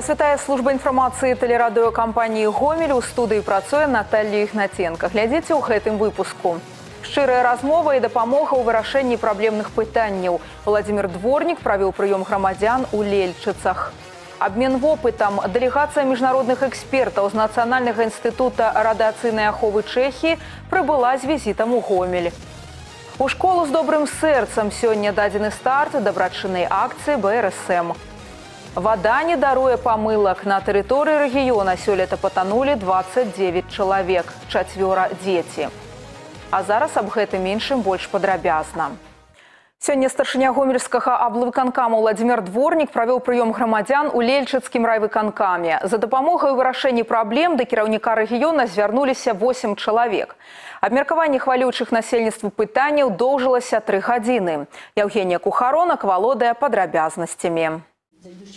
Пасвятая служба інфармацыі тэлерадыёкампаніі гомель у студыі працуе Наталля Ігнаценка. Глядзіце ў гэтым выпуску. Шчырая размова і дапамога ў вырашэнні праблемных пытанняў. Владзімир Дворнік правіў прыём грамадзян у Лельчыцах. Абмен вопытам дэлегацыя міжнародных экспертаў з нацыянальнага інстытута радыацыйнай аховы Чэхіі прыбыла з візітам у гомель. У школу з добрым сэрцам сёння дадзены старт дабрачыннай акцыі БРСМ. Вода не даруе памылак. На тэрыторыі рэгіёна сёлета патанулі 29 чалавек, чацвёра дзеці. А зараз аб гэтым іншым больш падрабязна. Сёння старшыня гомельскага аблвыканкама Владзімир Дворнік правёў прыём грамадзян у лельчыцкім райвыканкаме. За дапамогай вырашэнні праблем да кіраўніка рэгіёна звярнуліся 8 чалавек. Абмеркаванне хвалючых насельніцтву пытанняў доўжылася тры гадзіны. Яўгенія Кухаронак валодае падрабязнасцямі.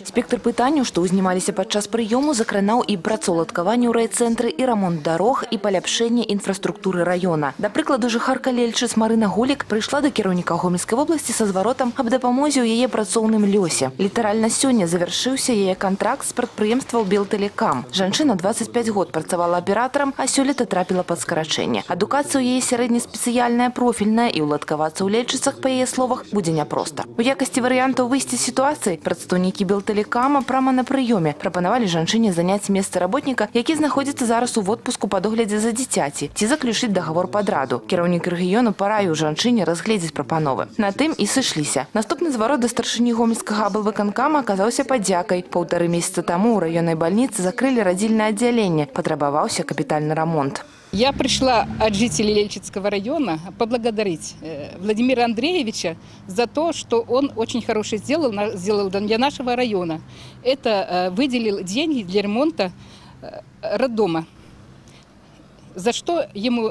Спектр пытанняў, што ўзнімаліся падчас прыёму, закранаў і працоўладкаванне ў райцэнтры і рамонт дарог і паляпшэнне інфраструктуры раёна. Да прыкладу жыхарка Лельчыц Марына Гулік прыйшла да кіраўніка гомельскай вобласці са зваротам аб дапамозе ў яе працоўным лёсе. Літаральна сёння завяршыўся яе кантракт з прадпрыемстваў Белтэлекам. Жанчына 25 год працавала аператарам, а сёлета трапіла пад скарачэнне. Адукацыя ў яе сярэднеспецыяльная профільная і ўладкавацца ў Лельчыцах, па яе словах, будзе няпроста. У якасці варыянтаў выйсці з сітуацыі прадстаўнікі Працаўнікі Белтэлекама прама на прыёме прапанавалі жанчыне заняць месца работніка, які знаходзіцца зараз у водпуску па доглядзе за дзіцяці ці заключыць дагавор падраду. Кіраўнік рэгіёну параіў жанчыне разгледзець прапановы. На тым і сышліся. Наступны зварот да старшыні гомельскага аблвыканкама аказаўся падзякай. Паўтары месяца таму ў раённай бальніцы закрылі радзільнае аддзяленне, патрабаваўся капітальны рамонт. я пришла от жителей Лельчицкого района поблагодарить э, Владимира Андреевича за то, что он очень хороший сделал, сделал для нашего района. Это э, выделил деньги для ремонта э, роддома. За что ему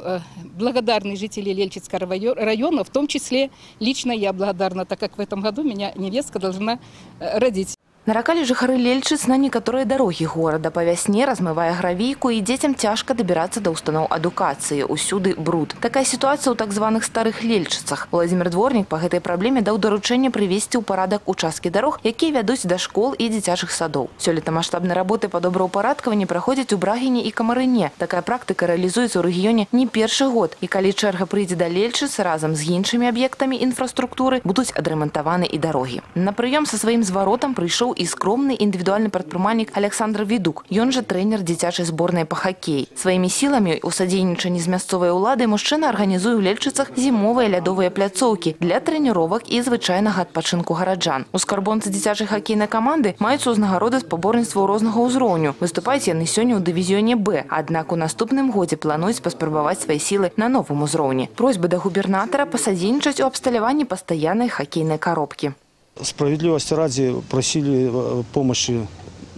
благодарны жители Лельчицкого района, в том числе лично я благодарна, так как в этом году меня невестка должна родить. Наракалі жыхары лельчыц на некаторыя дарогі горада. Па вясне размывае гравійку і дзецям цяжка дабірацца да ўстаноў адукацыі. Усюды бруд. Такая сітуацыя ў так званых старых лельчыцах. Владимир дворнік па гэтай праблеме даў даручэнне прывесці ў парадак участкі дарог якія вядуць да школ і дзіцячых садоў. Сёлета маштабнай работы па добраўпарадкаванні праходзяць у брагіне і камарыне. Такая практыка рэалізуецца ў рэгіёне не першы год. І калі чэрга прыйдзе да лельчыц разам з іншымі аб'ектамі інфраструктуры будуць адрамантаваны і дарогі. На прыём са сваім зваротам прыйшоў і скромны індывідуальны прадпрымальнік Александр Відук. Ён жа трэнер дзіцячай зборнай па хакей. Сваімі сіламі ў садзейнічанні з мясцовай улады мужчына арганізуе ў лельчыцах зімовыя лядовыя пляцоўкі для трэніровак і звычайнага адпачынку гараджан. У скарбонцы дзіцячай хакейнай каманды маюцца ўзнагароды спаборніцтваў рознага ўзроўню. Выступаюць яны сёння ў дывізіёне Б. Аднак у наступным годзе плануюць паспрабаваць свае сілы на новым узроўні. Просьбы да губернатара пасадзейнічаць у абсталяванні пастаяннай хакейнай коробкі. Справедливости ради просили э, помощи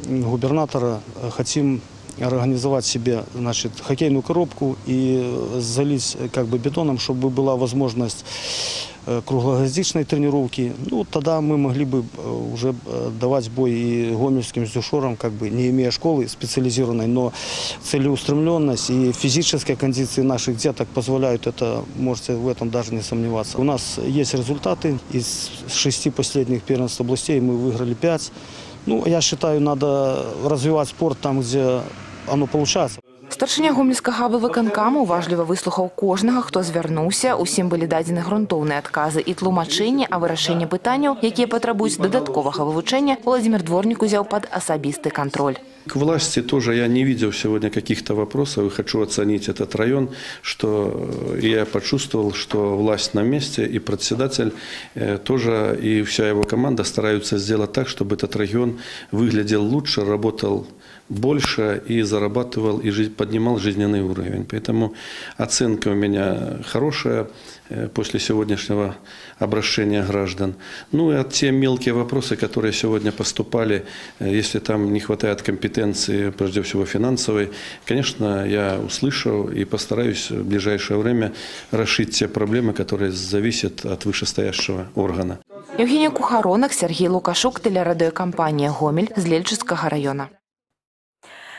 губернатора. Хотим организовать себе значит, хоккейную коробку и залить как бы бетоном, чтобы была возможность Э, круглогодичной тренировки, ну, тогда мы могли бы э, уже э, давать бой и гомельским дюшорам, как бы не имея школы специализированной, но целеустремленность и физическая кондиции наших деток позволяют это, можете в этом даже не сомневаться. У нас есть результаты. Из шести последних первенств областей мы выиграли пять. Ну, я считаю, надо развивать спорт там, где оно получается. Старшыня гомельскага выканкаму уважліва выслухаў кожнага, хто звярнуўся, усім былі дадзены грунтоўныя адказы і тлумачэнні а вырашэнні пытанняў, якія патрабуюць дадатковага вывучэння, Владимир Дворнік узяў пад асабісты контроль. К власти тоже я не видел сегодня каких-то вопросов и хочу оценить этот район, что я почувствовал, что власть на месте и председатель э, тоже и вся его команда стараются сделать так, чтобы этот район выглядел лучше, работал больше и зарабатывал, и поднимал жизненный уровень. Поэтому оценка у меня хорошая э, после сегодняшнего обращения граждан. Ну и от те мелкие вопросы, которые сегодня поступали, э, если там не хватает компетенции, прежде всего финансовой, конечно, я услышал и постараюсь в ближайшее время решить те проблемы, которые зависят от вышестоящего органа. Евгения Кухаронок, Сергей Лукашук, телерадиокомпания «Гомель» з Лельчицкого района.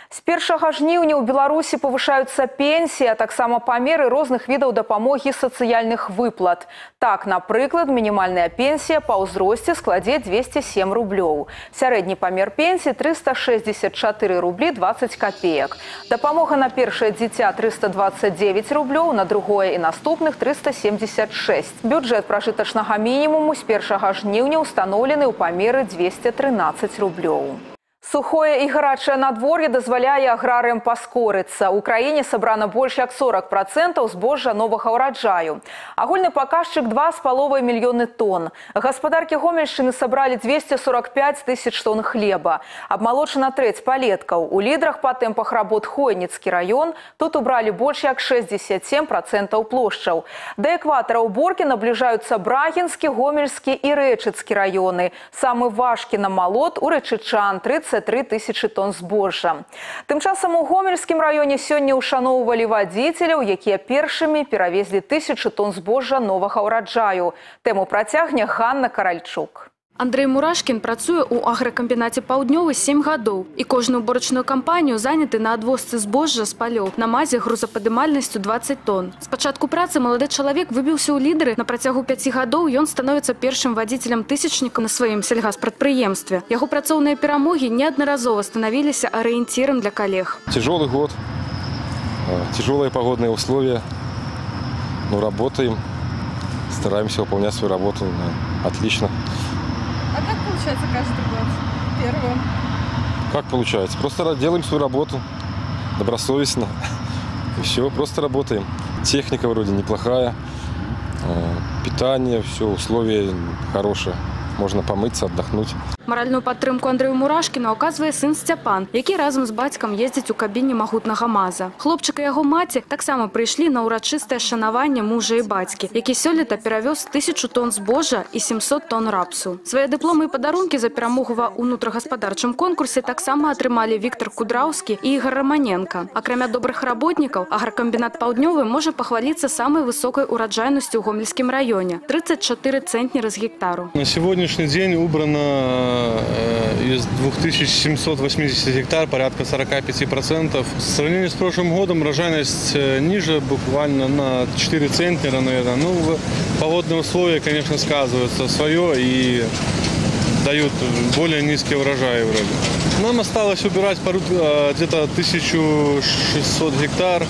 С 1 жніўня ў Беларусі павышаюцца пенсіі, а таксама памеры розных відаў дапамогі сацыяльных выплат. Так, напрыклад, мінімальная пенсія па ўзросце складзе 207 рублёў. Сярэдні памер пенсіі 364 рублі 20 копеек. Дапамога на першае дзіця 329 рублёў, на другое і наступных 376. Бюджэт пражытачнага мінімуму з 1 жніўня ўстаноўлены ў памеры 213 рублёў. Сухое і гарачае надвор'е дазваляе аграрыям паскорыцца. У краіне сабрана больш як 40 процентаў збожжа новага ўраджаю. Агульны паказчык два з паловай мільёны тонн. Гаспадаркі гомельшчыны сабралі 245 тысяч тонн хлеба. Абмалочана трэць палеткаў. У лідрах па тэмпах работ Хойніцкі раён тут убралі больш як 67 процентаў плошчаў. Да экватара ўборкі набліжаюцца брагінскі, гомельскі і рэчыцкі раёны. Самы важкі на малот у рэчычан 30 23 тысячи тонн збожжа. Тым часам у гомельскім раёне сёння ўшаноўвалі вадзіцеляў, якія першымі перавезлі тысячу тонн збожжа новага ўраджаю. Тэму працягне Ганна Каральчук. Андрей Мурашкін працуе ў агракамбінаце паўднёвы 7 гадоў і кожную уборачную кампанію заняты на адвозцы збожжа з палёў на мазе грузападымальнасцю 20 тонн. Спачатку працы малады чалавек выбіўся ў лідары на працягу 5 гадоў ён становіцца першым вадзіцелем тысячнікам на сваім сельгаспрадпрыемстве. Яго працоўныя перамогі неаднаразова станавіліся арыенцірам для калег. Тяжелый год, тяжелые погодные условия, но работаем, стараемся выполнять свою работу отлично. А как получается каждый год? Первым. Как получается? Просто делаем свою работу добросовестно. И все, просто работаем. Техника вроде неплохая. Э, питание, все, условия хорошие. Можно помыться, отдохнуть. Маральную падтрымку Андрэю Мурашкіну аказвае сын Сцяпан, які разам з бацькам ездзіць у кабіне магутнага маза. Хлопчык і яго маці таксама прыйшлі на ўрачыстае шанаванне мужа і бацькі, які сёлета перавёз тысячу тонн збожжа і 700 тонн рапсу. Свае дыпломы і падарункі за перамогу ва ўнутрагаспадарчым конкурсе таксама атрымалі Віктор Кудраўскі і Ігор Раманенко. Акрамя добрых работнікаў, агракамбінат паўднёвы можа пахваліцца самай высокай ураджайнасцю ў гомельскім раёне 34 цэнтнеры з гектару. На сегодняшний день убрано Э, из 2780 гектар порядка 45%. В сравнении с прошлым годом урожайность э, ниже буквально на 4 центнера, наверное. Ну, погодные условия, конечно, сказываются свое и дают более низкие урожаи вроде. Нам осталось убирать э, где-то 1600 гектар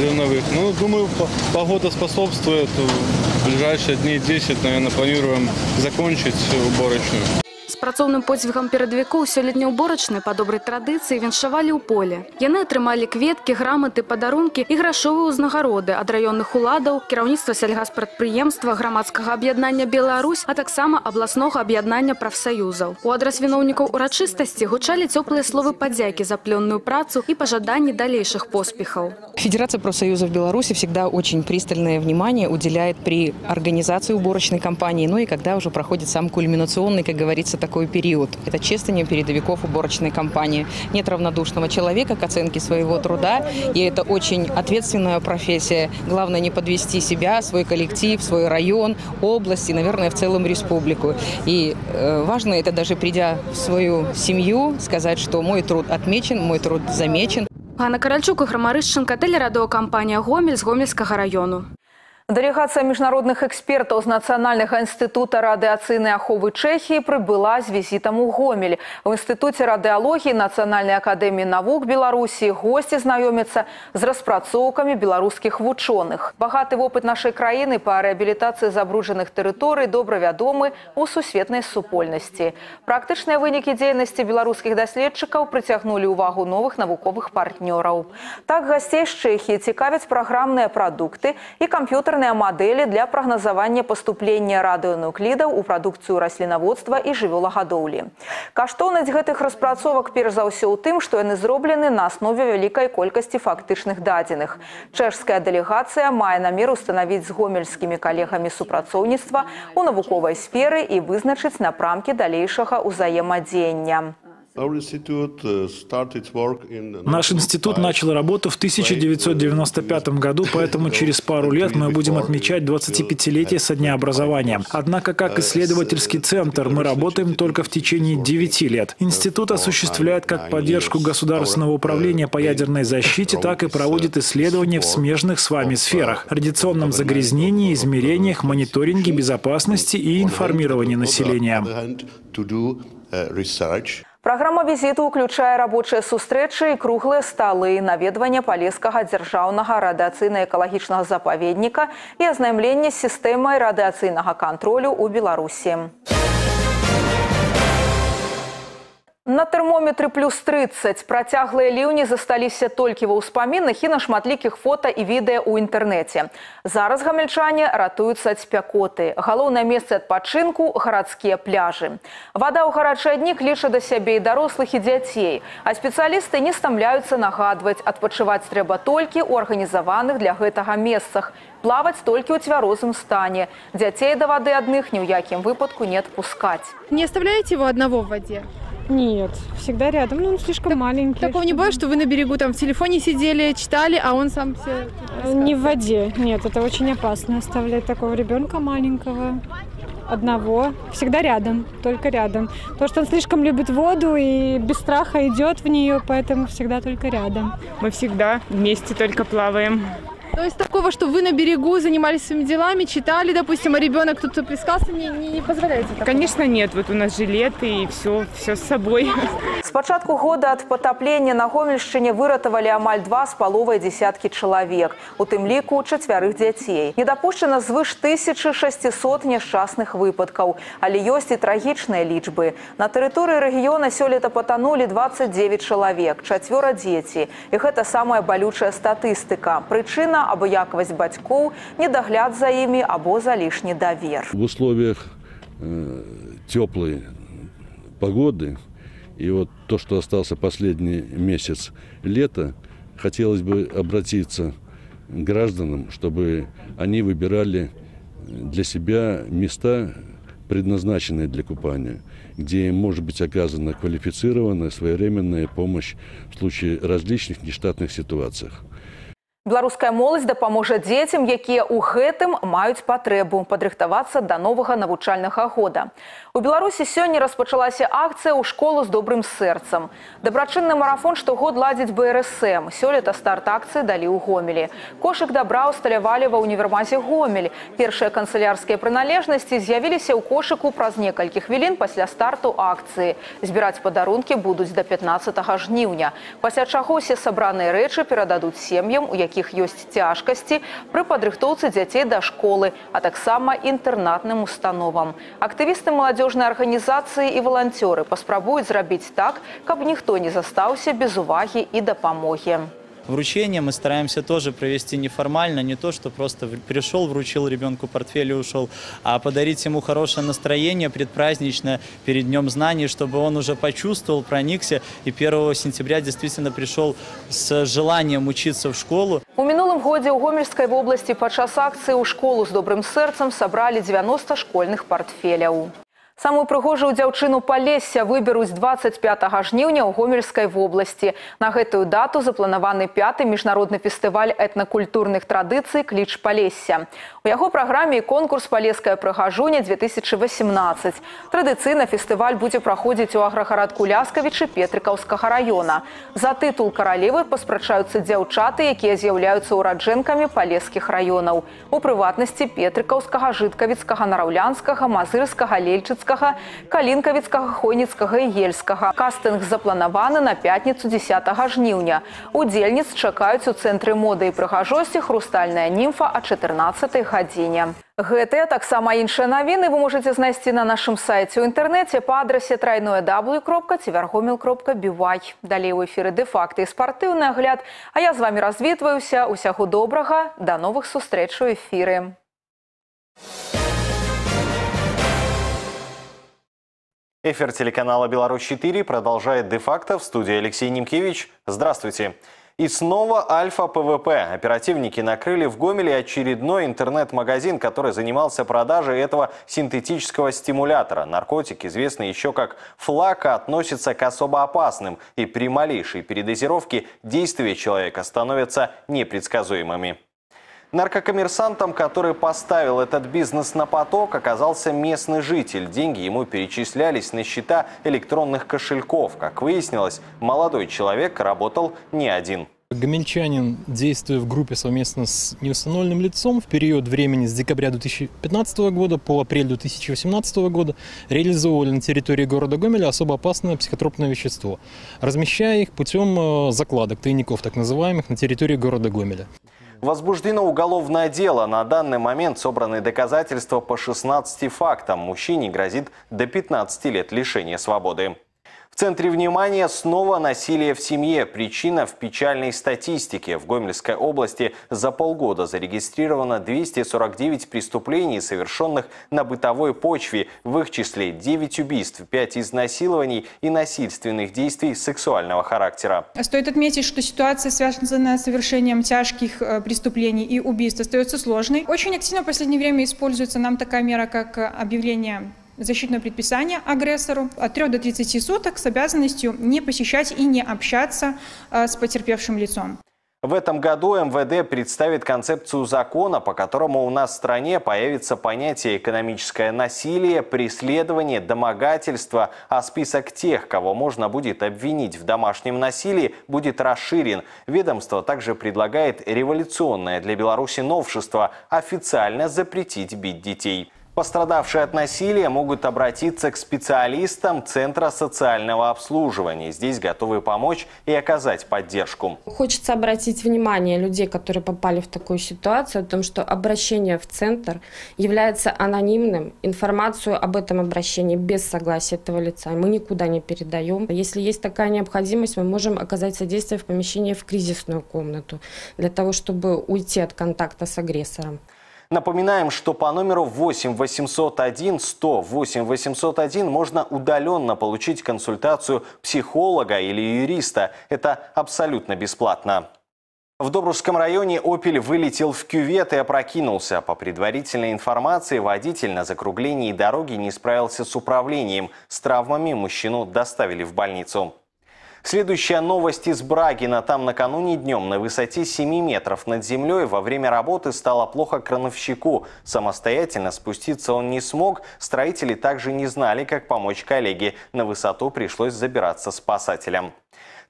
зерновых. Ну, думаю, погода способствует. В ближайшие дни 10, наверное, планируем закончить уборочную. З працоўным подзвігам перадавікоў сёлетня ўборачнай па добрай традыцыі віншавалі ў поле. Яны атрымалі кветкі, граматы, падарункі і грашовыя ўзнагароды ад раённых уладаў, кіраўніцтва сельгаспрадпрыемства, грамадскага аб'яднання Беларусь, а таксама абласнога аб'яднання прафсаюзаў. У адрас віноўнікаў урачыстасці гучалі цёплыя словы падзякі за плённую працу і пажаданні далейшых поспехаў. Федерация профсоюзов Беларуси всегда очень пристальное внимание уделяет при организации уборочной кампании, ну и когда уже проходит сам кульминационный, как говорится, такой период. Это чествование передовиков уборочной кампании. Нет равнодушного человека к оценке своего труда, и это очень ответственная профессия. Главное не подвести себя, свой коллектив, свой район, область и, наверное, в целом республику. И э, важно это даже придя в свою семью, сказать, что мой труд отмечен, мой труд замечен. Ганна Каральчук і Грамарышчынка, тэлерадыокампанія «Гомель» з Гомельскага раёну. Дэлегацыя міжнародных экспертаў з нацыянальнага інстытута радыацыйнай аховы Чэхіі прыбыла з візітам у гомель. У інстытуце радыалогіі нацыянальнай акадэміі навук Беларусі госці знаёмяцца з распрацоўкамі беларускіх вучоных. Багаты вопыт нашай краіны па рэабілітацыі забруджаных тэрыторый добра вядомы ў сусветнай супольнасці. Практычныя вынікі дзейнасці беларускіх даследчыкаў прыцягнулі ўвагу новых навуковых партнёраў. Так гасцей з Чэхіі цікавяць праграмныя прадукты і камп'ютар компьютерные модели для прогнозования поступления радыонуклідаў у прадукцыю раслінаводства і жывёлагадоўлі. Каштоўнасць гэтых распрацовак перш за ўсё ў тым, што яны зроблены на аснове вялікай колькасці фактычных дадзеных. Чэшская дэлегацыя мае намер устанавіць з гомельскімі калегамі супрацоўніцтва ў навуковай сферы і вызначыць напрамкі далейшага ўзаемадзеяння. Наш институт начал работу в 1995 году, поэтому через пару лет мы будем отмечать 25-летие со дня образования. Однако, как исследовательский центр, мы работаем только в течение 9 лет. Институт осуществляет как поддержку государственного управления по ядерной защите, так и проводит исследования в смежных с вами сферах – радиационном загрязнении, измерениях, мониторинге безопасности и информировании населения. Праграма візіту ўключае рабочыя сустрэчы і круглыя сталы, наведванне палескага дзяржаўнага радыацыйна-экалагічнага запаведніка і азнаямленне з сістэмай радыацыйнага кантролю ў Беларусі. На тэрмометры плюс 30 працяглыя ліўні засталіся толькі ва ўспамінах і на шматлікіх фота і відэа ў інтэрнэце. Зараз гамельчане ратуюцца ад спякоты. Галоўнае месца адпачынку гарадскія пляжы. Вада ў гарачыя дні кліча да сябе і дарослых і дзяцей, а спецыялісты не стамляюцца нагадваць, адпачываць трэба толькі ў арганізаваных для гэтага месцах. Плаваць толькі ў цвярозым стане. Дзяцей да вады адных ні ў якім выпадку не адпускаць. Не оставляете его одного в воде? Нет, всегда рядом. Ну, он слишком так, маленький. Такого не бывает, что вы на берегу там в телефоне сидели, читали, а он сам все... Не в воде. Нет, это очень опасно оставлять такого ребенка маленького одного, всегда рядом, только рядом. Потому что он слишком любит воду и без страха идет в нее, поэтому всегда только рядом. Мы всегда вместе только плаваем. То есть такого, что вы на берегу занимались своими делами, читали, допустим, а ребенок тут плескался, не, не, не позволяете такого? Конечно, нет. Вот у нас жилеты и все, все с собой С пачатку года ад патаплення на Гомельшчыне выратавалі амаль два з паловай дзесяткі чалавек, у тым ліку чацвярых дзяцей. Не дапушчана звыш 1600 няшчасных выпадкаў, але ёсць і трагічныя лічбы. На тэрыторыі рэгіёна сёлета патанулі 29 чалавек, чацвёра дзеці. І гэта самая балючая статыстыка. Прычына абыякавасць бацькоў, недагляд за імі або залішні давер. В условиях э, теплой погоды и вот то, что остался последний месяц лета, хотелось бы обратиться к гражданам, чтобы они выбирали для себя места, предназначенные для купания, где им может быть оказана квалифицированная своевременная помощь в случае различных нештатных ситуациях. Беларуская моладзь дапаможа дзецям, якія ў гэтым маюць патрэбу падрыхтавацца да новага навучальнага года. У Беларусі сёння распачалася акцыя ў школу з добрым сэрцам. Дабрачынны марафон штогод ладзіць БРСМ. Сёлета старт акцыі далі ў гомелі. Кошык дабра усталявалі ва універмазе гомель. Першыя канцылярскія прыналежнасці з'явіліся ў кошыку праз некалькі хвілін пасля старту акцыі. Збіраць падарункі будуць да 15 жніўня. Пасля чаго усе сабраныя рэчы перададуць сем'ям, у якіх якіх ёсць цяжкасці пры падрыхтоўцы дзяцей да школы, а таксама інтэрнатным установам. Актывісты маладзёжнай арганізацыі і валанцёры паспрабуюць зрабіць так, каб ніхто не застаўся без увагі і дапамогі. Вручение мы стараемся тоже провести неформально, не то, что просто пришел, вручил ребенку портфель и ушел, а подарить ему хорошее настроение предпраздничное перед Днем Знаний, чтобы он уже почувствовал, проникся и 1 сентября действительно пришел с желанием учиться в школу. У мінулым годзе ў гомельскай вобласці падчас акцыі ў школу з добрым сэрцам сабралі 90 школьных портфеляў. Самую прыгожую дзяўчыну палесся выберуць 25 жніўня ў гомельскай вобласці. На гэтую дату запланаваны пяты міжнародны фестываль этнакультурных традыцый кліч палесся. У яго праграме конкурс палеская прыгажуня 2018. Традыцыйна фестываль будзе праходзіць у аграгарадку ляскавічы петрыкаўскага района. За тытул каралевы паспрачаюцца дзяўчаты, якія з'яўляюцца ўраджэнкамі палескіх раёнаў. У прыватнасці петрыкаўскага жыткавіцкага нараўлянскага мазырскага лельчыцкага Хмельніцкага, Калінкавіцкага, Хойніцкага і Ельскага. Кастынг запланаваны на пятніцу 10 жніўня. Удзельніц чакаюць у цэнтры моды і прыгажосці хрустальная німфа о 14 гадзіне. Гэтыя таксама іншыя навіны вы можете знайсці на нашым сайце ў інтэрнэце па адрасе трайное w кропка цівергомел кропка бівай. Далей у эфіры дэ-факты і спартыўны агляд, а я з вами развітваюся усяго добрага да новых сустрэч у эфіры. Эфир телеканала «Беларусь-4» продолжает де-факто в студии Алексей Немкевич. Здравствуйте. И снова Альфа-ПВП. Оперативники накрыли в Гомеле очередной интернет-магазин, который занимался продажей этого синтетического стимулятора. Наркотик, известный еще как флака, относится к особо опасным. И при малейшей передозировке действия человека становятся непредсказуемыми. Наркокоммерсантом, который поставил этот бизнес на поток, оказался местный житель. Деньги ему перечислялись на счета электронных кошельков. Как выяснилось, молодой человек работал не один. Гомельчанин, действуя в группе совместно с неустановленным лицом в период времени с декабря 2015 года по апрель 2018 года, реализовывали на территории города Гомеля особо опасное психотропное вещество, размещая их путем э, закладок, тайников так называемых, на территории города Гомеля. Возбуждено уголовное дело. На данный момент собраны доказательства по 16 фактам. Мужчине грозит до 15 лет лишения свободы. В центре внимания снова насилие в семье. Причина в печальной статистике. В Гомельской области за полгода зарегистрировано 249 преступлений, совершенных на бытовой почве. В их числе 9 убийств, 5 изнасилований и насильственных действий сексуального характера. Стоит отметить, что ситуация, связанная с совершением тяжких э, преступлений и убийств, остается сложной. Очень активно в последнее время используется нам такая мера, как объявление защитное предписание агрессору от 3 до 30 суток с обязанностью не посещать и не общаться э, с потерпевшим лицом. В этом году МВД представит концепцию закона, по которому у нас в стране появится понятие экономическое насилие, преследование, домогательство, а список тех, кого можно будет обвинить в домашнем насилии, будет расширен. Ведомство также предлагает революционное для Беларуси новшество – официально запретить бить детей. Пострадавшие от насилия могут обратиться к специалистам Центра социального обслуживания. Здесь готовы помочь и оказать поддержку. Хочется обратить внимание людей, которые попали в такую ситуацию, о том, что обращение в Центр является анонимным. Информацию об этом обращении без согласия этого лица мы никуда не передаем. Если есть такая необходимость, мы можем оказать содействие в помещении в кризисную комнату для того, чтобы уйти от контакта с агрессором. Напоминаем, что по номеру 8 801 100 8 801 можно удаленно получить консультацию психолога или юриста. Это абсолютно бесплатно. В Добрусском районе «Опель» вылетел в кювет и опрокинулся. По предварительной информации, водитель на закруглении дороги не справился с управлением. С травмами мужчину доставили в больницу. Следующая новость из Брагина. Там накануне днем на высоте 7 метров над землей во время работы стало плохо крановщику. Самостоятельно спуститься он не смог. Строители также не знали, как помочь коллеге. На высоту пришлось забираться спасателям.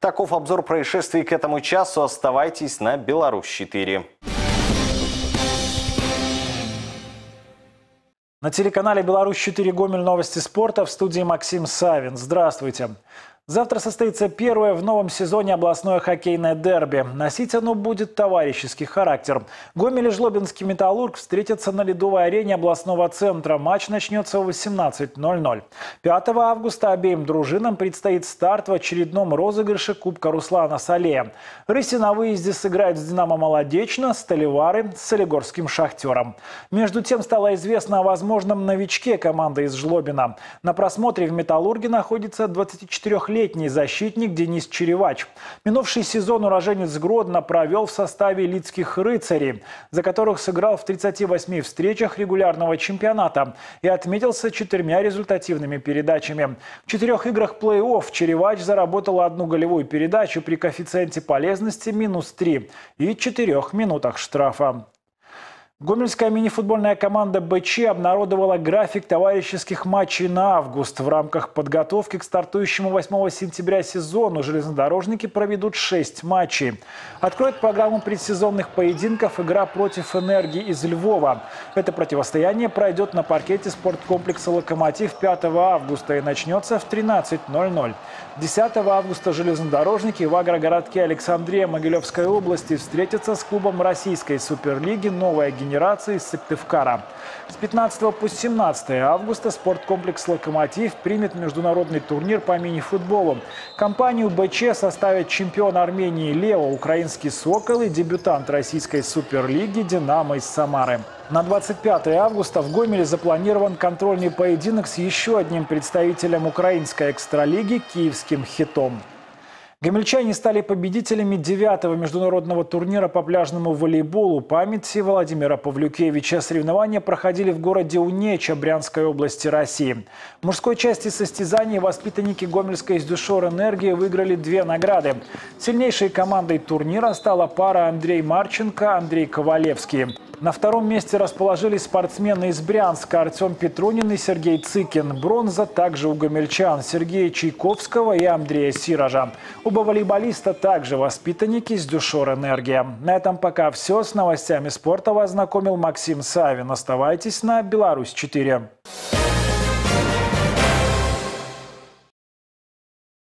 Таков обзор происшествий к этому часу. Оставайтесь на Беларусь-4. На телеканале «Беларусь-4 Гомель. Новости спорта» в студии Максим Савин. Здравствуйте. Завтра состоится первое в новом сезоне областное хоккейное дерби. Носить оно будет товарищеский характер. Гомель и Жлобинский «Металлург» встретятся на ледовой арене областного центра. Матч начнется в 18.00. 5 августа обеим дружинам предстоит старт в очередном розыгрыше Кубка Руслана Салея. Рыси на выезде сыграют с «Динамо Молодечно», Столевары с Солигорским «Шахтером». Между тем стало известно о возможном новичке команды из Жлобина. На просмотре в «Металлурге» находится 24-летний летний защитник Денис Черевач. Минувший сезон уроженец Гродно провел в составе лицких рыцарей, за которых сыграл в 38 встречах регулярного чемпионата и отметился четырьмя результативными передачами. В четырех играх плей-офф Черевач заработал одну голевую передачу при коэффициенте полезности минус 3 и четырех минутах штрафа. Гомельская мини-футбольная команда БЧ обнародовала график товарищеских матчей на август. В рамках подготовки к стартующему 8 сентября сезону железнодорожники проведут 6 матчей. Откроет программу предсезонных поединков игра против «Энергии» из Львова. Это противостояние пройдет на паркете спорткомплекса «Локомотив» 5 августа и начнется в 13.00. 10 августа железнодорожники в агрогородке Александрия Могилевской области встретятся с клубом российской суперлиги «Новая генерация» из Сыктывкара. С 15 по 17 августа спорткомплекс «Локомотив» примет международный турнир по мини-футболу. Компанию БЧ составят чемпион Армении Лео, украинский «Сокол» и дебютант российской суперлиги «Динамо» из Самары. На 25 августа в Гомеле запланирован контрольный поединок с еще одним представителем украинской экстралиги – киевским «Хитом». Гомельчане стали победителями девятого международного турнира по пляжному волейболу памяти Владимира Павлюкевича. Соревнования проходили в городе Унеча Брянской области России. В мужской части состязаний воспитанники Гомельской «Издюшор Энергии» выиграли две награды. Сильнейшей командой турнира стала пара Андрей Марченко – Андрей Ковалевский. На втором месте расположились спортсмены из Брянска Артем Петрунин и Сергей Цыкин. Бронза также у гомельчан Сергея Чайковского и Андрея Сиража. Оба волейболиста также воспитанники из Дюшор Энергия. На этом пока все. С новостями спорта вас знакомил Максим Савин. Оставайтесь на Беларусь 4.